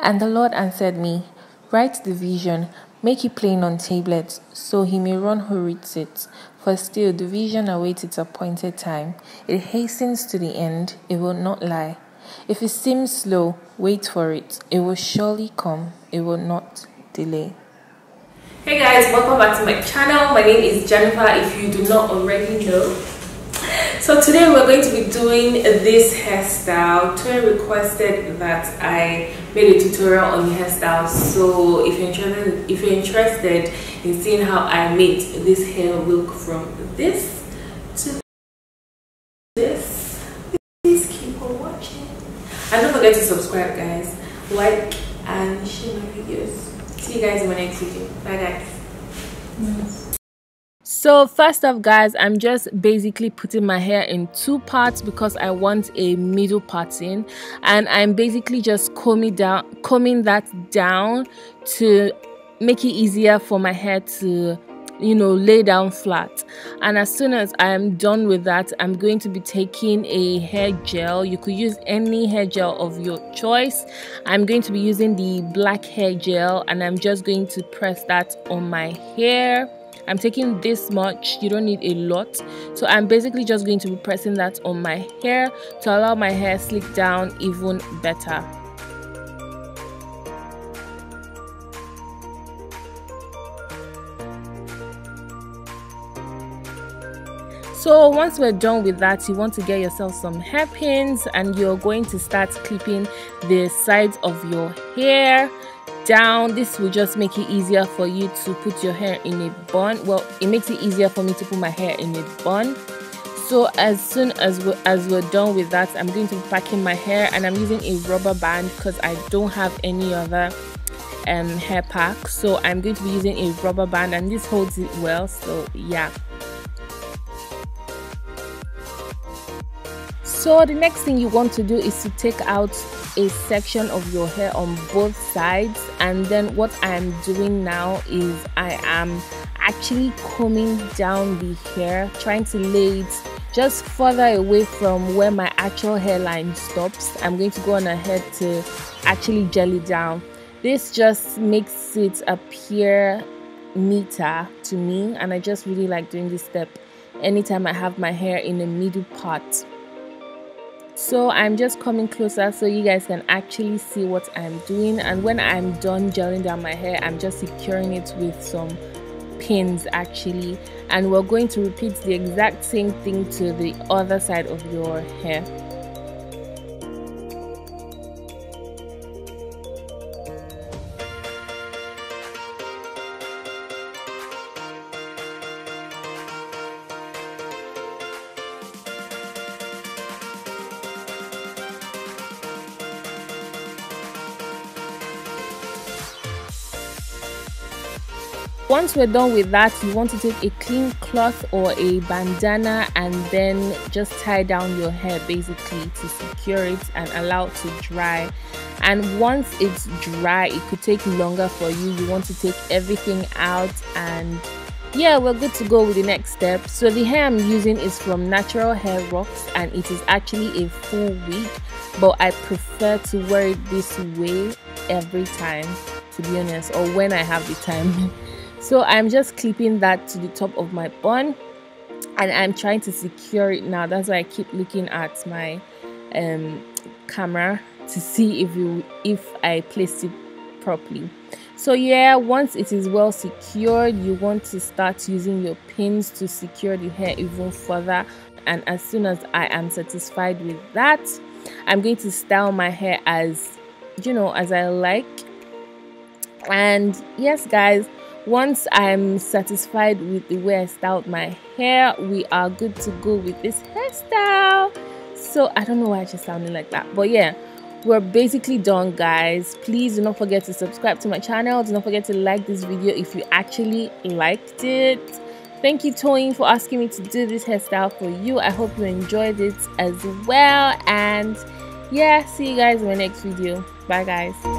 And the Lord answered me, Write the vision, make it plain on tablets, so he may run who reads it. For still the vision awaits its appointed time. It hastens to the end, it will not lie. If it seems slow, wait for it. It will surely come, it will not delay. Hey guys, welcome back to my channel. My name is Jennifer if you do not already know. So today we're going to be doing this hairstyle. Toyin requested that I made a tutorial on the hairstyle. So if you're interested if you're interested in seeing how I made this hair look from this to this, please keep on watching. And don't forget to subscribe guys, like and share my videos. See you guys in my next video. Bye guys. So first off guys, I'm just basically putting my hair in two parts because I want a middle parting and I'm basically just combing down combing that down to make it easier for my hair to you know lay down flat. And as soon as i'm done with that i'm going to be taking a hair gel. You could use any hair gel of your choice. I'm going to be using the black hair gel and i'm just going to press that on my hair I'm taking this much, you don't need a lot. So I'm basically just going to be pressing that on my hair to allow my hair slick down even better. So once we're done with that, you want to get yourself some hairpins and you're going to start clipping the sides of your hair down. This will just make it easier for you to put your hair in a bun. Well it makes it easier for me to put my hair in a bun. So as soon as we're, as we're done with that i'm going to be packing my hair and i'm using a rubber band because i don't have any other um, hair pack. So i'm going to be using a rubber band and this holds it well. So yeah so the next thing you want to do is to take out a section of your hair on both sides. And then what I'm doing now is I am actually combing down the hair trying to lay it just further away from where my actual hairline stops. I'm going to go on ahead to actually gel it down. This just makes it appear neater to me. And I just really like doing this step anytime I have my hair in the middle part so i'm just coming closer so you guys can actually see what i'm doing. And when i'm done gelling down my hair i'm just securing it with some pins actually. And we're going to repeat the exact same thing to the other side of your hair once we're done with that you want to take a clean cloth or a bandana and then just tie down your hair basically to secure it and allow it to dry. And once it's dry it could take longer for you. You want to take everything out and yeah we're good to go with the next step. So the hair i'm using is from natural hair rocks and it is actually a full wig but i prefer to wear it this way every time to be honest or when i have the time so i'm just clipping that to the top of my bun and i'm trying to secure it now. That's why i keep looking at my um, camera to see if you if i place it properly. So yeah once it is well secured you want to start using your pins to secure the hair even further. And as soon as i am satisfied with that i'm going to style my hair as you know as i like. And yes guys once I'm satisfied with the way I styled my hair, we are good to go with this hairstyle. So I don't know why I just sounded like that, but yeah, we're basically done guys. Please do not forget to subscribe to my channel. Do not forget to like this video if you actually liked it. Thank you Toyin for asking me to do this hairstyle for you. I hope you enjoyed it as well and yeah, see you guys in my next video. Bye guys.